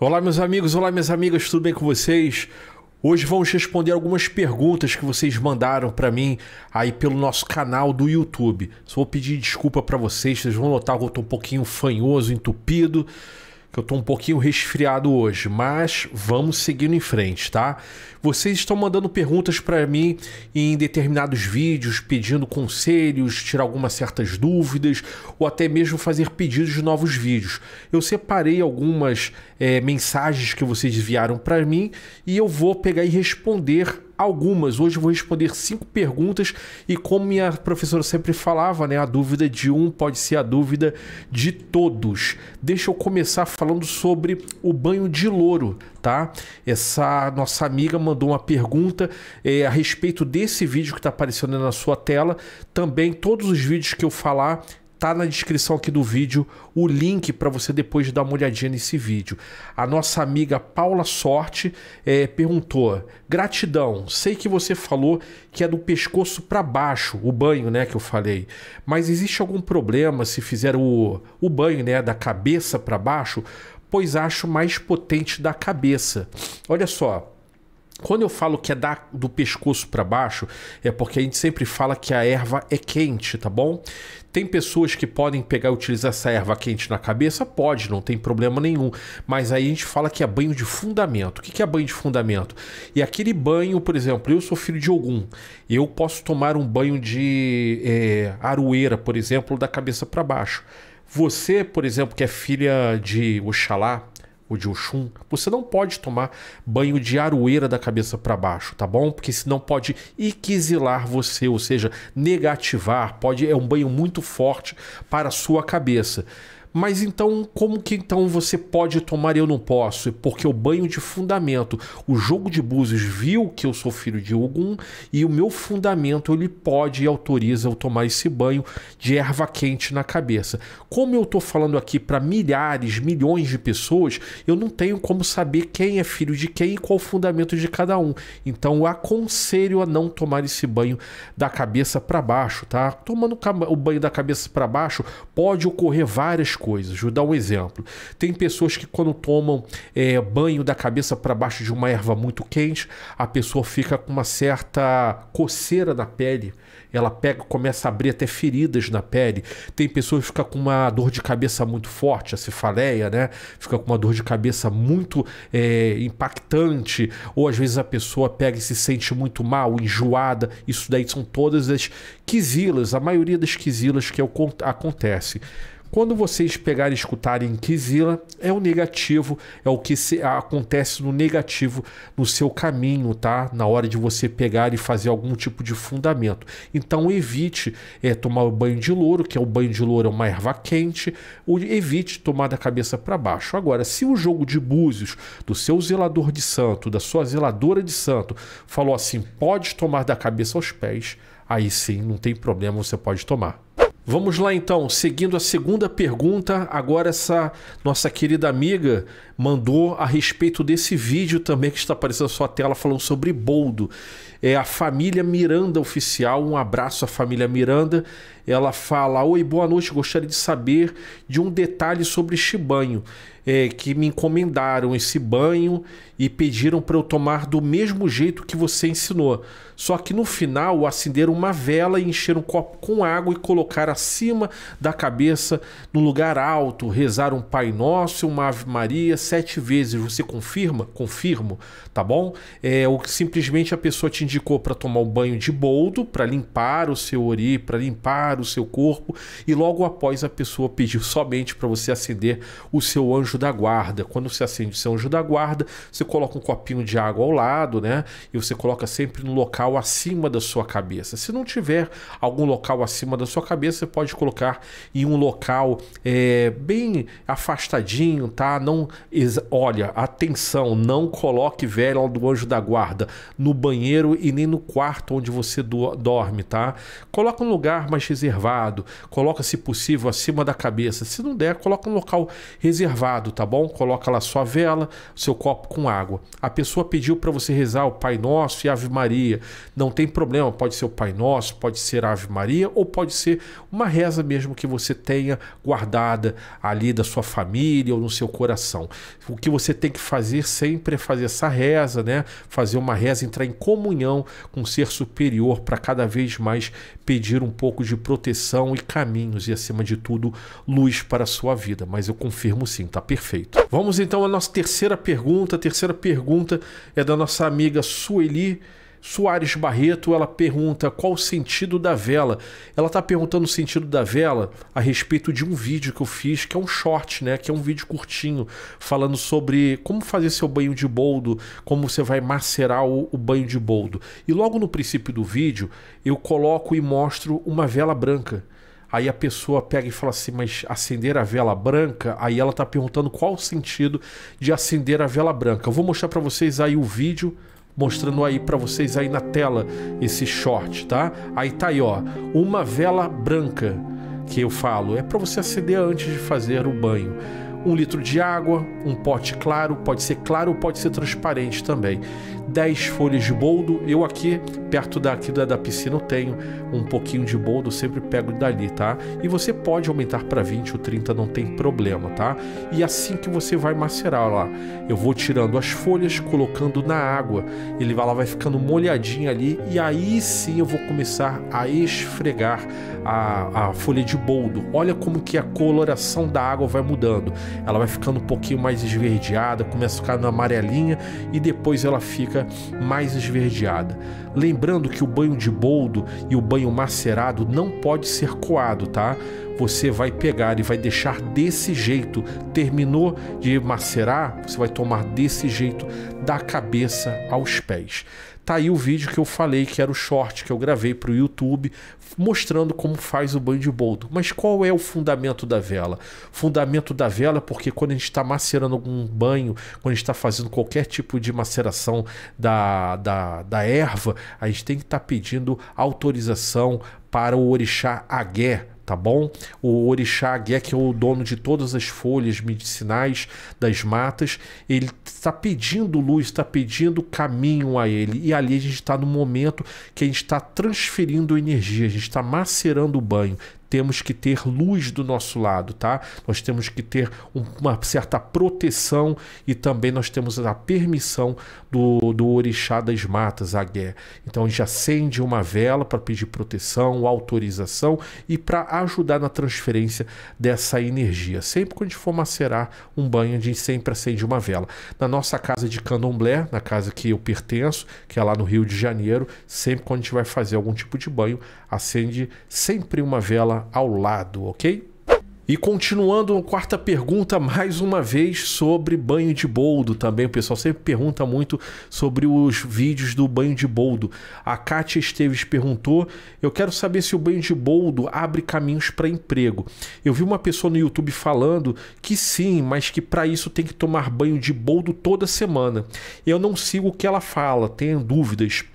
Olá, meus amigos, olá, minhas amigas, tudo bem com vocês? Hoje vamos responder algumas perguntas que vocês mandaram para mim aí pelo nosso canal do YouTube. Só vou pedir desculpa para vocês, vocês vão notar que eu tô um pouquinho fanhoso, entupido que eu estou um pouquinho resfriado hoje, mas vamos seguindo em frente, tá? Vocês estão mandando perguntas para mim em determinados vídeos, pedindo conselhos, tirar algumas certas dúvidas ou até mesmo fazer pedidos de novos vídeos. Eu separei algumas é, mensagens que vocês enviaram para mim e eu vou pegar e responder algumas. Hoje eu vou responder cinco perguntas e como minha professora sempre falava, né, a dúvida de um pode ser a dúvida de todos. Deixa eu começar falando sobre o banho de louro, tá? Essa nossa amiga mandou uma pergunta é, a respeito desse vídeo que está aparecendo na sua tela. Também todos os vídeos que eu falar Tá na descrição aqui do vídeo o link para você depois dar uma olhadinha nesse vídeo. A nossa amiga Paula Sorte é, perguntou: gratidão, sei que você falou que é do pescoço para baixo, o banho, né, que eu falei. Mas existe algum problema se fizer o, o banho, né, da cabeça para baixo? Pois acho mais potente da cabeça. Olha só. Quando eu falo que é da, do pescoço para baixo, é porque a gente sempre fala que a erva é quente, tá bom? Tem pessoas que podem pegar e utilizar essa erva quente na cabeça? Pode, não tem problema nenhum. Mas aí a gente fala que é banho de fundamento. O que é banho de fundamento? E aquele banho, por exemplo, eu sou filho de Ogum. Eu posso tomar um banho de é, aroeira, por exemplo, da cabeça para baixo. Você, por exemplo, que é filha de Oxalá, ou de Oxum, você não pode tomar banho de aroeira da cabeça para baixo, tá bom? Porque senão pode iquisilar você, ou seja, negativar, pode é um banho muito forte para a sua cabeça. Mas então, como que então você pode tomar e eu não posso? Porque o banho de fundamento, o jogo de búzios viu que eu sou filho de Ogum e o meu fundamento ele pode e autoriza eu tomar esse banho de erva quente na cabeça. Como eu estou falando aqui para milhares, milhões de pessoas, eu não tenho como saber quem é filho de quem e qual o fundamento de cada um. Então, eu aconselho a não tomar esse banho da cabeça para baixo, tá? Tomando o banho da cabeça para baixo, pode ocorrer várias coisas. Vou dar um exemplo. Tem pessoas que quando tomam é, banho da cabeça para baixo de uma erva muito quente, a pessoa fica com uma certa coceira na pele. Ela pega, começa a abrir até feridas na pele. Tem pessoas que ficam com uma dor de cabeça muito forte, a cefaleia, né? Fica com uma dor de cabeça muito é, impactante. Ou às vezes a pessoa pega e se sente muito mal, enjoada. Isso daí são todas as quisilas, a maioria das quisilas que acontece. Quando vocês pegarem e escutarem Kizila, é o negativo, é o que se, acontece no negativo no seu caminho, tá? Na hora de você pegar e fazer algum tipo de fundamento. Então evite é, tomar o banho de louro, que é o banho de louro é uma erva quente, evite tomar da cabeça para baixo. Agora, se o jogo de búzios do seu zelador de santo, da sua zeladora de santo, falou assim, pode tomar da cabeça aos pés, aí sim, não tem problema, você pode tomar. Vamos lá então, seguindo a segunda pergunta, agora essa nossa querida amiga mandou a respeito desse vídeo também que está aparecendo na sua tela falando sobre boldo. É a família Miranda oficial, um abraço à família Miranda. Ela fala: "Oi, boa noite, gostaria de saber de um detalhe sobre este banho, é, que me encomendaram esse banho e pediram para eu tomar do mesmo jeito que você ensinou. Só que no final acenderam uma vela e encheram um copo com água e colocaram acima da cabeça, no lugar alto, rezar um Pai Nosso, uma Ave Maria sete vezes. Você confirma? Confirmo, tá bom? É, simplesmente a pessoa te indicou para tomar um banho de boldo, para limpar o seu ori, para limpar o seu corpo, e logo após a pessoa pediu somente para você acender o seu anjo da guarda. Quando você acende o seu anjo da guarda, você coloca um copinho de água ao lado, né? E você coloca sempre no local acima da sua cabeça. Se não tiver algum local acima da sua cabeça, você pode colocar em um local é, bem afastadinho, tá? Não, olha, atenção, não coloque vela do anjo da guarda no banheiro e nem no quarto onde você do, dorme, tá? Coloca um lugar mais reservado. Coloca, se possível, acima da cabeça. Se não der, coloca no local reservado, tá bom? Coloca lá sua vela, seu copo com água. A pessoa pediu para você rezar o Pai Nosso e Ave Maria. Não tem problema, pode ser o Pai Nosso, pode ser a Ave Maria ou pode ser uma reza mesmo que você tenha guardada ali da sua família ou no seu coração. O que você tem que fazer sempre é fazer essa reza, né? Fazer uma reza, entrar em comunhão com o ser superior para cada vez mais pedir um pouco de proteção e caminhos e acima de tudo luz para a sua vida. Mas eu confirmo sim, tá perfeito. Vamos então à nossa terceira pergunta. A terceira pergunta é da nossa amiga Sueli Soares Barreto, ela pergunta qual o sentido da vela. Ela está perguntando o sentido da vela a respeito de um vídeo que eu fiz, que é um short, né? Que é um vídeo curtinho, falando sobre como fazer seu banho de boldo, como você vai macerar o, o banho de boldo. E logo no princípio do vídeo, eu coloco e mostro uma vela branca. Aí a pessoa pega e fala assim, mas acender a vela branca? Aí ela está perguntando qual o sentido de acender a vela branca. Eu vou mostrar para vocês aí o vídeo mostrando aí para vocês aí na tela esse short, tá? Aí tá aí, ó, uma vela branca que eu falo, é para você acender antes de fazer o banho. Um litro de água, um pote claro, pode ser claro ou pode ser transparente também. 10 folhas de boldo. Eu aqui, perto daqui da, da piscina, eu tenho um pouquinho de boldo, sempre pego dali, tá? E você pode aumentar para 20 ou 30, não tem problema, tá? E assim que você vai macerar lá, eu vou tirando as folhas, colocando na água, ele vai, ela vai ficando molhadinha ali, e aí sim eu vou começar a esfregar a, a folha de boldo. Olha como que a coloração da água vai mudando. Ela vai ficando um pouquinho mais esverdeada, começa a ficar na amarelinha e depois ela fica fica mais esverdeada. Lembrando que o banho de boldo e o banho macerado não pode ser coado, tá? Você vai pegar e vai deixar desse jeito. Terminou de macerar, você vai tomar desse jeito da cabeça aos pés. Tá aí o vídeo que eu falei que era o short que eu gravei para o YouTube mostrando como faz o banho de boldo. Mas qual é o fundamento da vela? Fundamento da vela é porque quando a gente está macerando algum banho, quando a gente está fazendo qualquer tipo de maceração da, da, da erva, a gente tem que estar tá pedindo autorização para o orixá Agué, tá bom? O orixá Agué, que é o dono de todas as folhas medicinais das matas, ele está pedindo luz, está pedindo caminho a ele. E ali a gente está no momento que a gente está transferindo energia, a gente está macerando o banho, temos que ter luz do nosso lado, tá? Nós temos que ter uma certa proteção e também nós temos a permissão do, do orixá das matas, Agué. Então a gente acende uma vela para pedir proteção, autorização e para ajudar na transferência dessa energia. Sempre que a gente for macerar um banho, a gente sempre acende uma vela. Na nossa casa de candomblé, na casa que eu pertenço, que é lá no Rio de Janeiro, sempre quando a gente vai fazer algum tipo de banho, acende sempre uma vela ao lado, ok? E continuando, quarta pergunta, mais uma vez sobre banho de boldo também. O pessoal sempre pergunta muito sobre os vídeos do banho de boldo. A Kátia Esteves perguntou: Eu quero saber se o banho de boldo abre caminhos para emprego. Eu vi uma pessoa no YouTube falando que sim, mas que para isso tem que tomar banho de boldo toda semana. Eu não sigo o que ela fala, tenho dúvidas.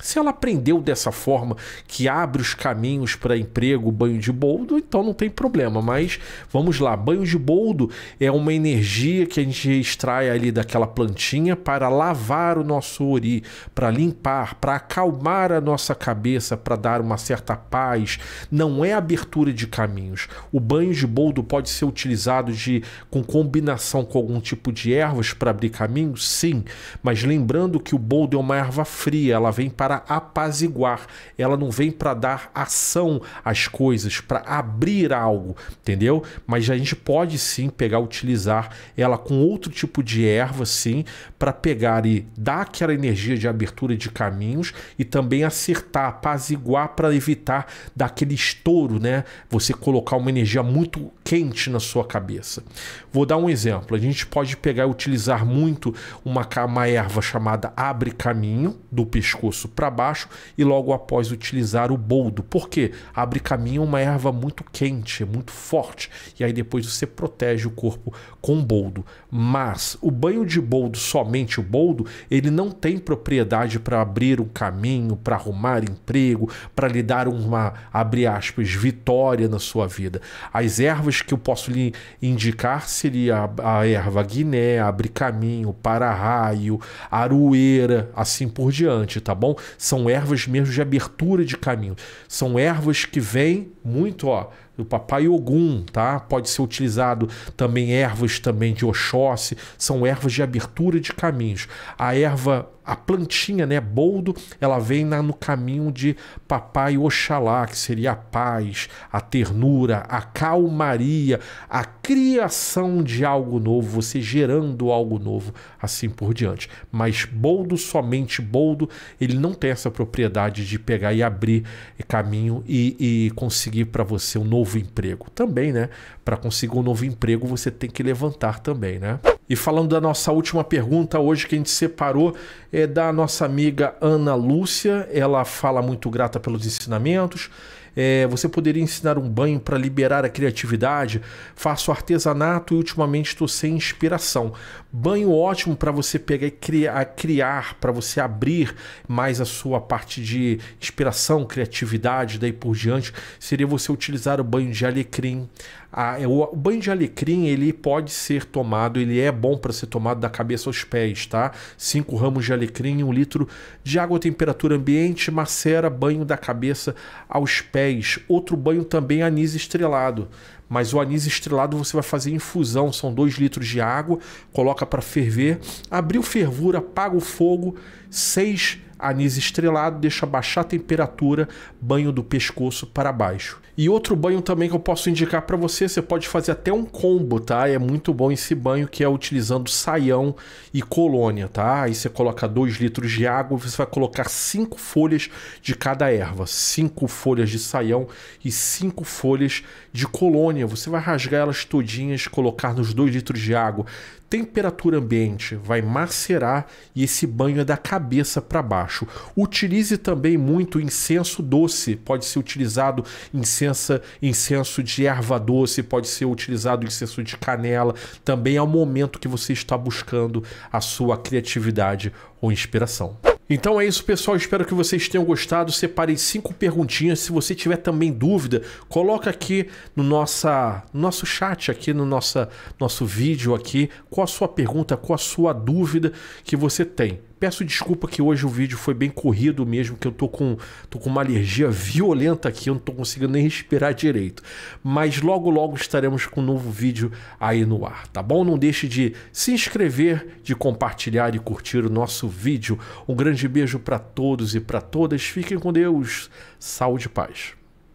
Se ela aprendeu dessa forma, que abre os caminhos para emprego, banho de boldo, então não tem problema. Mas vamos lá, banho de boldo é uma energia que a gente extrai ali daquela plantinha para lavar o nosso ori, para limpar, para acalmar a nossa cabeça, para dar uma certa paz. Não é abertura de caminhos. O banho de boldo pode ser utilizado de, com combinação com algum tipo de ervas para abrir caminhos? Sim, mas lembrando que o boldo é uma erva fria, ela vem para para apaziguar, ela não vem para dar ação às coisas, para abrir algo, entendeu? Mas a gente pode sim pegar, utilizar ela com outro tipo de erva, sim, para pegar e dar aquela energia de abertura de caminhos e também acertar, apaziguar para evitar daquele estouro, né? Você colocar uma energia muito quente na sua cabeça. Vou dar um exemplo. A gente pode pegar e utilizar muito uma, uma erva chamada abre caminho do pescoço para baixo e logo após utilizar o boldo. Por quê? Abre caminho uma erva muito quente, muito forte, e aí depois você protege o corpo com boldo. Mas o banho de boldo, somente o boldo, ele não tem propriedade para abrir um caminho, para arrumar emprego, para lhe dar uma, abre aspas, vitória na sua vida. As ervas que eu posso lhe indicar seria a, a erva guiné, abre caminho, para-raio, aroeira, assim por diante, tá bom? São ervas mesmo de abertura de caminho. São ervas que vêm muito, ó, do papai Ogum, tá? Pode ser utilizado também ervas também de Oxóssi, são ervas de abertura de caminhos. A erva a plantinha, né, boldo, ela vem na, no caminho de papai Oxalá, que seria a paz, a ternura, a calmaria, a criação de algo novo, você gerando algo novo, assim por diante. Mas boldo, somente boldo, ele não tem essa propriedade de pegar e abrir caminho e, e conseguir para você um novo emprego. Também, né? Para conseguir um novo emprego, você tem que levantar também, né? E falando da nossa última pergunta hoje que a gente separou é da nossa amiga Ana Lúcia. Ela fala muito grata pelos ensinamentos. É, você poderia ensinar um banho para liberar a criatividade? Faço artesanato e ultimamente estou sem inspiração. Banho ótimo para você pegar e criar, criar para você abrir mais a sua parte de inspiração, criatividade, daí por diante, seria você utilizar o banho de alecrim. Ah, o banho de alecrim ele pode ser tomado, ele é bom para ser tomado da cabeça aos pés, tá? Cinco ramos de alecrim, um litro de água a temperatura ambiente, macera banho da cabeça aos pés. Outro banho também anis estrelado mas o anis estrelado você vai fazer infusão, são 2 litros de água, coloca para ferver, abriu fervura, apaga o fogo, 6 anis estrelado, deixa baixar a temperatura, banho do pescoço para baixo. E outro banho também que eu posso indicar para você, você pode fazer até um combo, tá? É muito bom esse banho que é utilizando saião e colônia, tá? Aí você coloca 2 litros de água, você vai colocar 5 folhas de cada erva, 5 folhas de saião e 5 folhas de colônia. Você vai rasgar elas todinhas, colocar nos 2 litros de água temperatura ambiente, vai macerar e esse banho é da cabeça para baixo. Utilize também muito incenso doce, pode ser utilizado incenso, incenso de erva doce, pode ser utilizado incenso de canela. Também é o momento que você está buscando a sua criatividade ou inspiração. Então é isso, pessoal. Espero que vocês tenham gostado. Separei cinco perguntinhas. Se você tiver também dúvida, coloca aqui no, nossa, no nosso chat, aqui no nossa, nosso vídeo aqui, qual a sua pergunta, qual a sua dúvida que você tem. Peço desculpa que hoje o vídeo foi bem corrido mesmo, que eu tô com, tô com uma alergia violenta aqui, eu não tô conseguindo nem respirar direito. Mas logo logo estaremos com um novo vídeo aí no ar, tá bom? Não deixe de se inscrever, de compartilhar e curtir o nosso vídeo. Um grande beijo para todos e para todas. Fiquem com Deus. Saúde e paz.